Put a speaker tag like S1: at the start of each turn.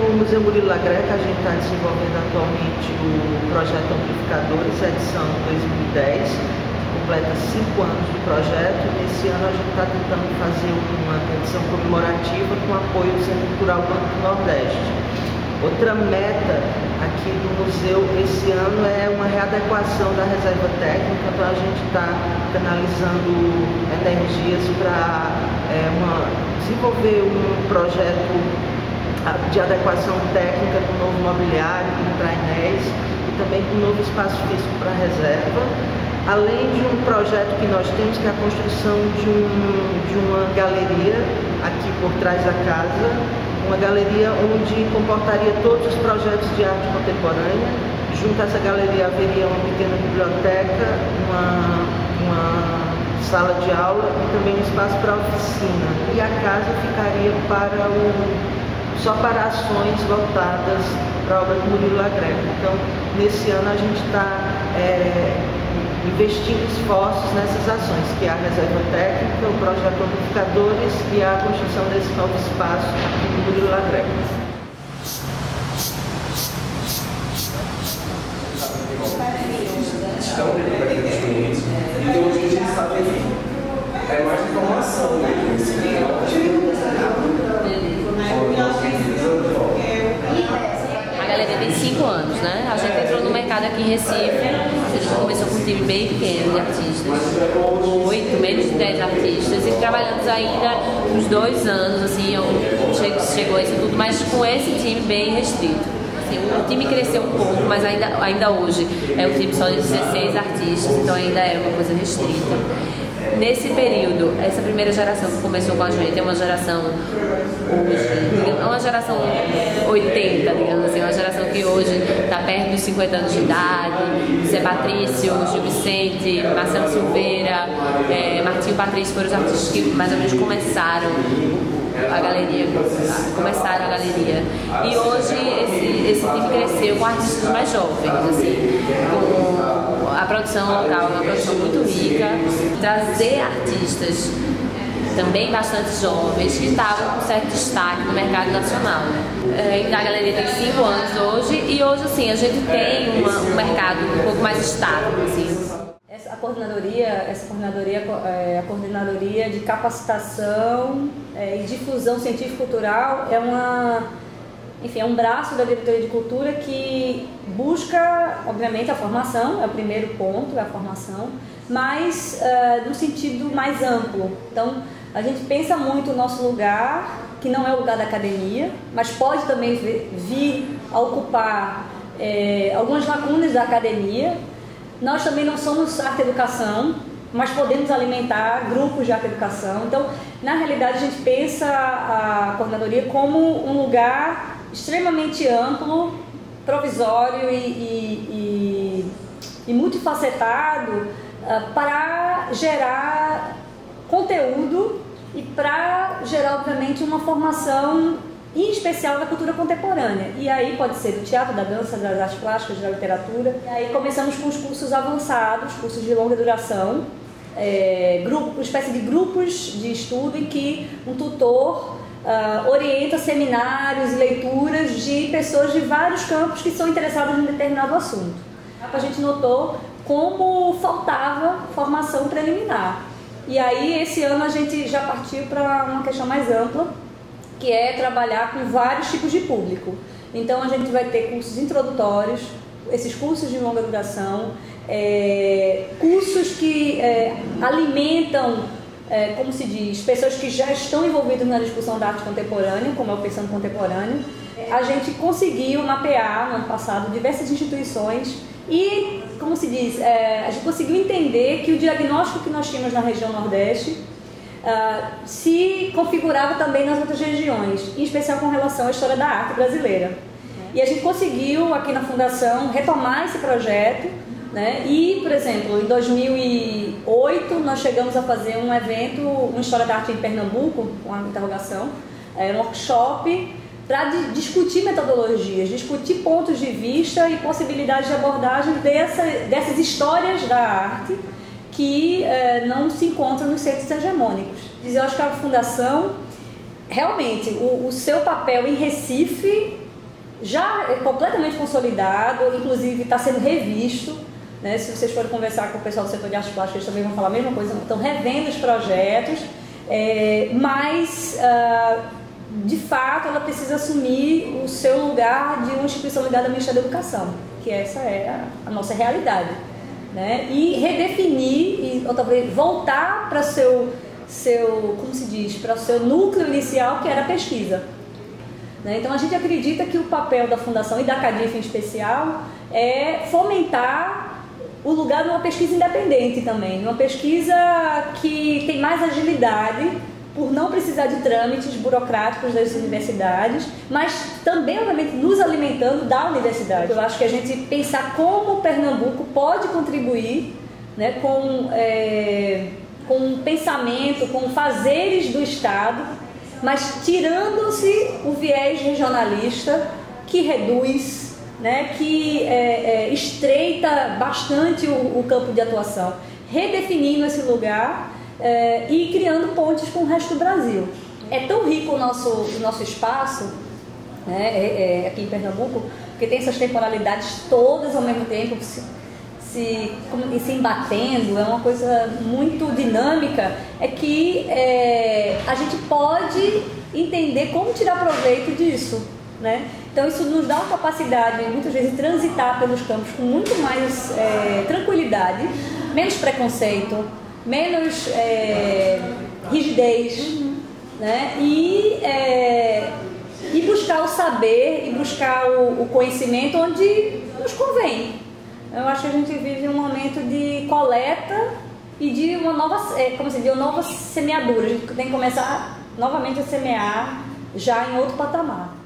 S1: no Museu Murilo Lagreca, a gente está desenvolvendo atualmente o projeto Amplificadores, edição 2010, que completa cinco anos do projeto. Nesse ano a gente está tentando fazer uma edição comemorativa com apoio do Centro Cultural Banco do Nordeste. Outra meta aqui do museu esse ano é uma readequação da reserva técnica, então a gente está canalizando energias para é, desenvolver um projeto de adequação técnica do novo mobiliário do Trainés e também com novo espaço físico para reserva, além de um projeto que nós temos que é a construção de, um, de uma galeria aqui por trás da casa, uma galeria onde comportaria todos os projetos de arte contemporânea. Junto a essa galeria haveria uma pequena biblioteca, uma, uma sala de aula e também um espaço para oficina. E a casa ficaria para o, só para ações voltadas para a obra do Murilo Lagreca. Então, nesse ano a gente está é, investindo esforços nessas ações, que é a reserva técnica, o projeto Amplificadores e a construção desse novo espaço no Murilo Lagreca.
S2: Então, então hoje a gente está tendo é mais informação, né?
S3: A galeria tem cinco anos, né? A gente entrou no mercado aqui em Recife começou com um time bem pequeno de artistas, oito, menos de dez artistas, e trabalhamos ainda uns dois anos, assim, chegou isso tudo, mas com esse time bem restrito. Assim, o time cresceu um pouco, mas ainda, ainda hoje é um time só de 16 artistas, então ainda é uma coisa restrita. Nesse período, essa primeira geração que começou com a gente é uma geração hoje, é uma geração 80, digamos assim, uma geração que hoje está perto dos 50 anos de idade. Zé Patrício, Gil Vicente, Marcelo Silveira, é, Martinho Patrício foram os artistas que mais ou menos começaram a galeria, começaram a galeria. E hoje esse, esse time cresceu com artistas mais jovens, assim, com produção local, uma produção muito rica, trazer artistas também bastante jovens que estavam com certo destaque no mercado nacional. É, a galeria tem cinco anos hoje e hoje assim a gente tem uma, um mercado um pouco mais estável. Assim.
S4: A coordenadoria, essa coordenadoria é a coordenadoria de capacitação é, e difusão científico-cultural é uma enfim, é um braço da diretoria de cultura que busca, obviamente, a formação, é o primeiro ponto, é a formação, mas uh, no sentido mais amplo. Então, a gente pensa muito o nosso lugar, que não é o lugar da academia, mas pode também vir a ocupar é, algumas lacunas da academia. Nós também não somos arte educação, mas podemos alimentar grupos de arte educação. Então, na realidade, a gente pensa a coordenadoria como um lugar extremamente amplo, provisório e, e, e, e multifacetado uh, para gerar conteúdo e para gerar, obviamente, uma formação em especial da cultura contemporânea. E aí pode ser do teatro, da dança, das artes plásticas, da literatura. E aí começamos com os cursos avançados, cursos de longa duração, é, grupo, uma espécie de grupos de estudo em que um tutor uh, orienta seminários leituras de pessoas de vários campos que são interessadas em determinado assunto. A gente notou como faltava formação preliminar. E aí, esse ano, a gente já partiu para uma questão mais ampla, que é trabalhar com vários tipos de público. Então, a gente vai ter cursos introdutórios, esses cursos de longa duração, é, cursos que é, alimentam, é, como se diz, pessoas que já estão envolvidas na discussão da arte contemporânea, como é o Pensando Contemporâneo. A gente conseguiu mapear no ano passado diversas instituições e, como se diz, é, a gente conseguiu entender que o diagnóstico que nós tínhamos na região Nordeste uh, se configurava também nas outras regiões, em especial com relação à história da arte brasileira. E a gente conseguiu, aqui na Fundação, retomar esse projeto. Né? E, por exemplo, em 2008 nós chegamos a fazer um evento, uma história da arte em Pernambuco, com uma interrogação, é, um workshop para discutir metodologias, discutir pontos de vista e possibilidades de abordagem dessa, dessas histórias da arte que eh, não se encontram nos centros hegemônicos. Eu acho que a Fundação, realmente, o, o seu papel em Recife já é completamente consolidado, inclusive está sendo revisto. Né? Se vocês forem conversar com o pessoal do setor de artes plásticas, eles também vão falar a mesma coisa, estão revendo os projetos, é, mas uh, de fato ela precisa assumir o seu lugar de uma instituição ligada ao Ministério da Educação, que essa é a, a nossa realidade. Né? E redefinir, e, ou talvez voltar para seu seu, como se diz, para o seu núcleo inicial, que era a pesquisa. Né? Então a gente acredita que o papel da Fundação e da CADIF em especial é fomentar o lugar de uma pesquisa independente também, uma pesquisa que tem mais agilidade por não precisar de trâmites burocráticos das universidades, mas também, obviamente, nos alimentando da universidade. Eu acho que a gente pensar como Pernambuco pode contribuir né, com, é, com pensamento, com fazeres do Estado mas tirando-se o viés regionalista que reduz, né, que é, é, estreita bastante o, o, campo de atuação, redefinindo esse lugar é, e criando pontes com o resto do Brasil. É tão rico o nosso, o nosso espaço né, é, é, aqui em Pernambuco, porque tem essas temporalidades todas ao mesmo tempo, se, se embatendo, é uma coisa muito dinâmica, é que é, a gente pode entender como tirar proveito disso. Né? Então isso nos dá uma capacidade, muitas vezes, de transitar pelos campos com muito mais é, tranquilidade, menos preconceito, menos é, rigidez, né? E, é, e buscar o saber e buscar o, o conhecimento onde nos convém. Eu acho que a gente vive um momento de coleta e de uma nova, é, como se de uma nova semeadura. A gente tem que começar novamente a semear já em outro patamar.